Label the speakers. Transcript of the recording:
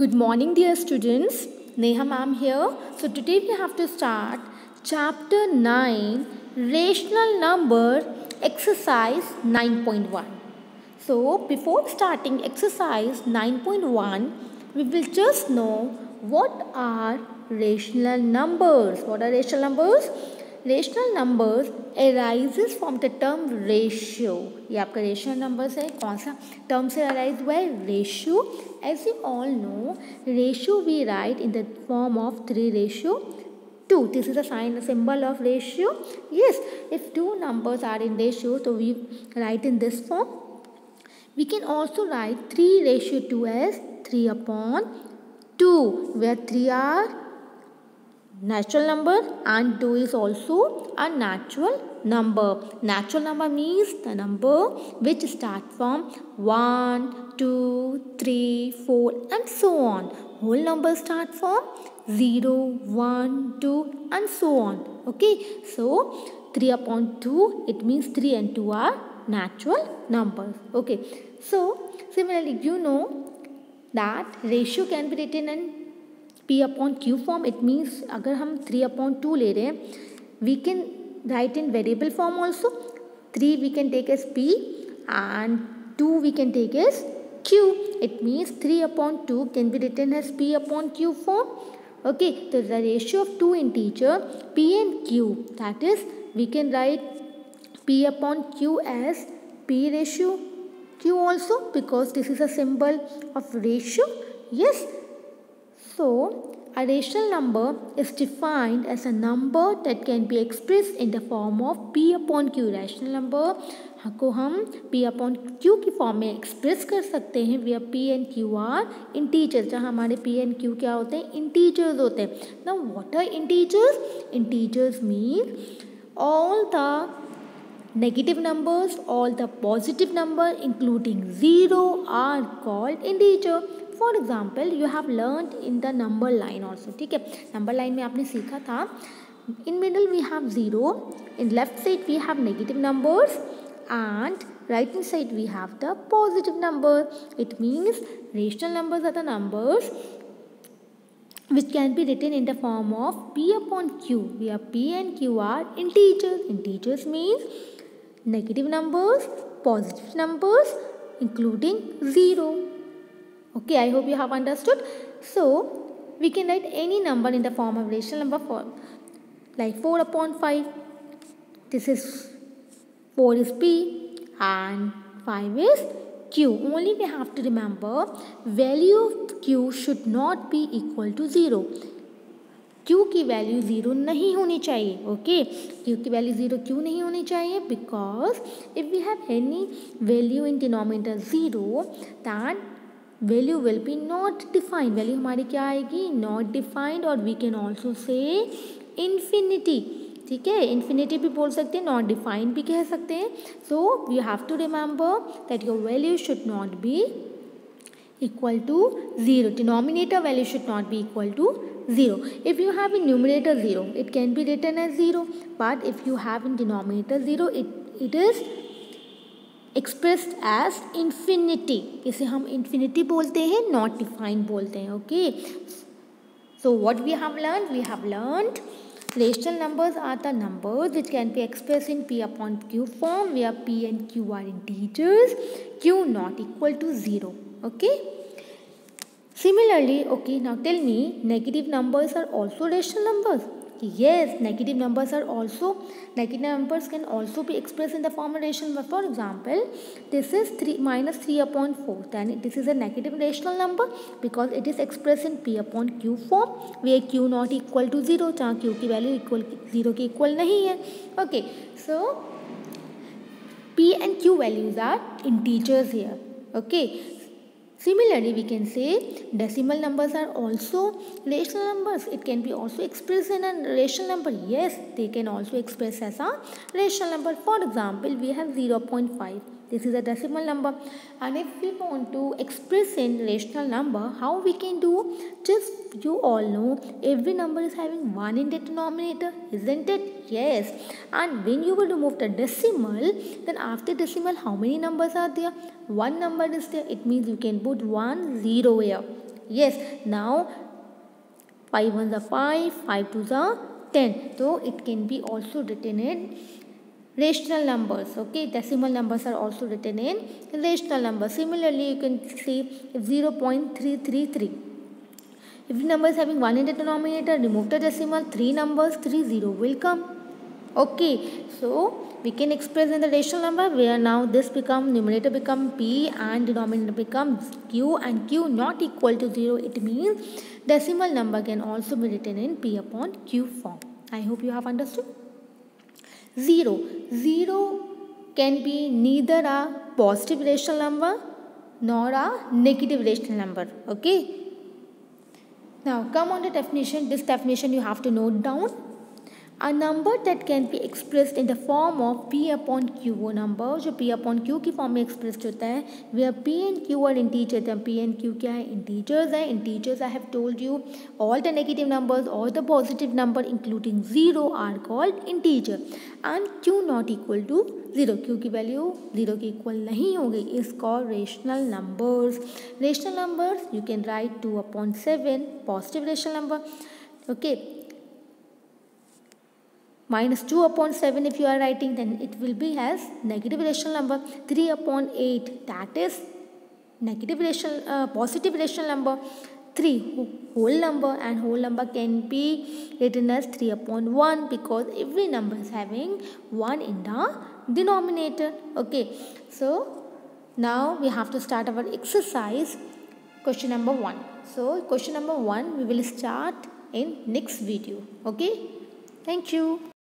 Speaker 1: Good morning, dear students. Neha ma'am here. So, today we have to start chapter 9 Rational Number exercise 9.1. So, before starting exercise 9.1, we will just know what are rational numbers. What are rational numbers? Rational numbers arises from the term ratio ये आपका rational numbers है, कौन सा term से arise हुआ है? Ratio as you all know ratio we write in the form of three ratio two this is a sign symbol of ratio yes if two numbers are in ratio तो we write in this form we can also write three ratio two as three upon two way three are natural number and 2 is also a natural number. Natural number means the number which start from 1 2 3 4 and so on. Whole numbers start from 0 1 2 and so on. Okay? So 3 upon 2 it means 3 and 2 are natural numbers. Okay? So similarly you know that ratio can be written in p upon q form it means अगर हम three upon two ले रहे हैं we can write in variable form also three we can take S p and to we can take S q it means 3 upon 2 can be written as p upon q form okay so the ratio of two integer p and q that is we can write p upon q as p ratio q also because this is a symbol of ratio yes So, a rational number is defined as a number that can be expressed in the form of p upon q. Rational number को हम p upon q की form में express कर सकते हैं we p and q are integers जहाँ हमारे p and q क्या होते हैं integers होते हैं now what are integers integers mean all the negative numbers all the positive number including zero are called integer for example you have learn in the number line also ठीक है number line में आपने सीखा था in middle we have zero in left side we have negative numbers and right hand side we have the positive number it means rational numbers are the numbers which can be written in the form of p upon q where p and q are integers integers means negative numbers positive numbers including 0 okay i hope you have understood so we can write any number in the form of rational number form like 4 upon 5 this is 4 is p and 5 is q only we have to remember value of q should not be equal to 0 q की value zero नहीं होनी चाहिए okay q की value zero क्यों नहीं होनी चाहिए because if we have any value in denominator zero that value will be not defined value हमारी क्या आएगी? नॉट डिफाइंड और we can also say infinity ठीक है? इन्फिनिटी भी बोल सकते हैं नॉट डिफाइंड भी कह सकते हैं. So you have to remember that your value should not be equal to zero denominator value should not be equal to zero if you have in numerator zero it can be return as zero but if you have in denominator zero it it is expressed as infinity इसे हम infinity बोलते हैं not define बोलते हैं okay so what we have learn we have learn rational number are the number which can be express in P upon Q form we are P and Q are integers Q not equal to zero okay? similarly okay now tell me negative numbers are also rational numbers yes negative numbers are also negative numbers can also be expressed in the form of rational number for example this is 3 minus 3 upon 4 then this is a negative rational number because it is expressed in p upon q form where q not equal to 0 जहाँ q की value equal zero के equal नहीं है okay so p and q values are integers here okay Similarly, we can say decimal numbers are also rational numbers. It can be also expressed in a rational number. Yes, they can also express as a rational number. For example, we have 0.5. This is a decimal number. And if we want to express in rational number, how we can do? Just you all know every number is having 1 in the denominator, isn't it? Yes. And when you will remove the decimal, then after decimal, how many numbers are there? One number is there. It means you can put one zero here. yes now 5 ones are 5 5 twos are 10 so it can be also written in rational numbers okay? Decimal numbers are also written in rational numbers. Similarly you can see 0.333 if the number is having 1 in the denominator remove the decimal 3 numbers 3 0 will come. Okay so we can express in the rational number where now this become numerator become p and denominator becomes q and q not equal to 0 it means decimal number can also be written in p upon q form. I hope you have understood 0. 0 can be neither a positive rational number nor a negative rational number. Okay. Now come on the definition. This definition you have to note down. A number that can be express in the form of p upon q, वो number जो P upon Q की form में expressed होता है वे are P and Q और integer थे P and Q क्या है? इन इंटीजर्स हैं. Teachers I have told you all the negative number all the positive number including zero are called integer and Q not equal to zero Q की value zero की equal नहीं हो गई is call rational numbers rational numbers you can write two upon seven positive rational number okay minus 2 upon 7 if you are writing then it will be as negative rational number. 3 upon 8 that is negative rational uh, positive rational number. 3 whole number and whole number can be written as 3 upon 1 because every number is having 1 in the denominator. Okay so now we have to start our exercise. Question number 1 so question number 1 we will start in next video. Okay thank you